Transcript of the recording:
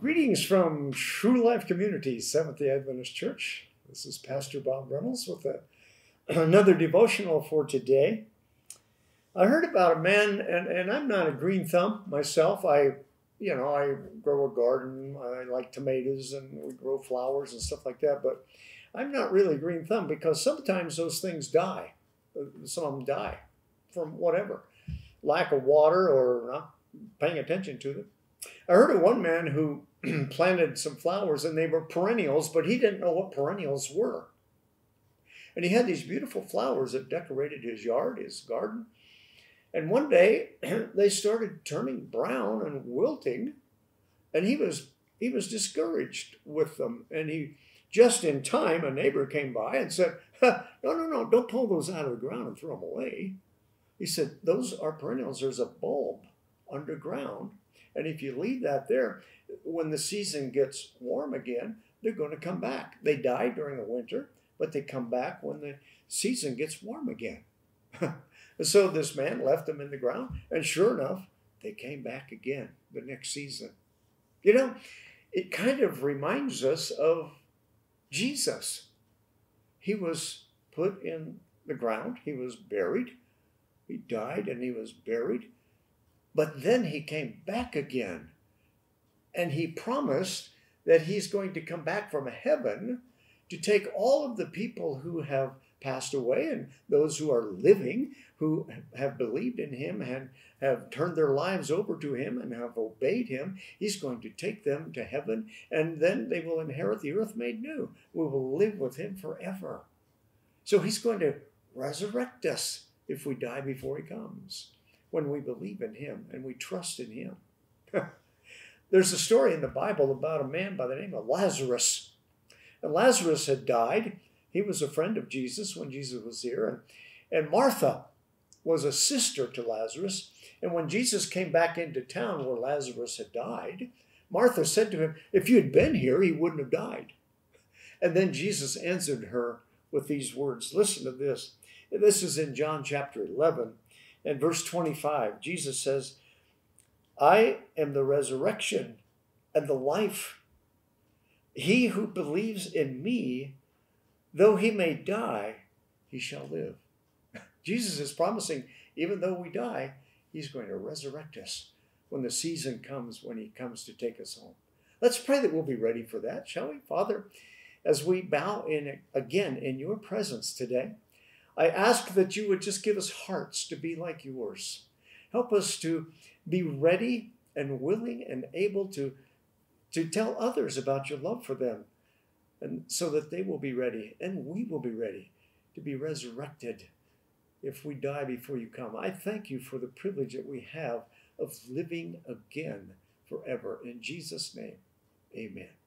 Greetings from True Life Community, Seventh day Adventist Church. This is Pastor Bob Reynolds with a, another devotional for today. I heard about a man, and, and I'm not a green thumb myself. I, you know, I grow a garden. I like tomatoes and we grow flowers and stuff like that. But I'm not really a green thumb because sometimes those things die. Some of them die from whatever lack of water or not paying attention to them. I heard of one man who planted some flowers and they were perennials, but he didn't know what perennials were. And he had these beautiful flowers that decorated his yard, his garden. And one day they started turning brown and wilting, and he was he was discouraged with them. And he just in time a neighbor came by and said, "No, no, no! Don't pull those out of the ground and throw them away." He said, "Those are perennials. There's a bulb underground, and if you leave that there, when the season gets warm again, they're going to come back. They die during the winter, but they come back when the season gets warm again. so this man left them in the ground, and sure enough, they came back again the next season. You know, it kind of reminds us of Jesus. He was put in the ground, he was buried, he died, and he was buried. But then he came back again and he promised that he's going to come back from heaven to take all of the people who have passed away and those who are living, who have believed in him and have turned their lives over to him and have obeyed him. He's going to take them to heaven and then they will inherit the earth made new. We will live with him forever. So he's going to resurrect us if we die before he comes, when we believe in him and we trust in him. There's a story in the Bible about a man by the name of Lazarus. And Lazarus had died. He was a friend of Jesus when Jesus was here. And, and Martha was a sister to Lazarus. And when Jesus came back into town where Lazarus had died, Martha said to him, If you had been here, he wouldn't have died. And then Jesus answered her with these words. Listen to this. This is in John chapter 11 and verse 25. Jesus says, I am the resurrection and the life. He who believes in me, though he may die, he shall live. Jesus is promising, even though we die, he's going to resurrect us when the season comes, when he comes to take us home. Let's pray that we'll be ready for that, shall we? Father, as we bow in again in your presence today, I ask that you would just give us hearts to be like yours. Help us to be ready and willing and able to, to tell others about your love for them, and so that they will be ready and we will be ready to be resurrected if we die before you come. I thank you for the privilege that we have of living again forever. In Jesus' name, amen.